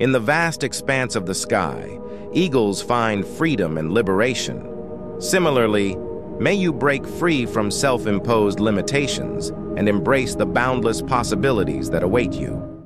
In the vast expanse of the sky, eagles find freedom and liberation. Similarly, may you break free from self-imposed limitations and embrace the boundless possibilities that await you.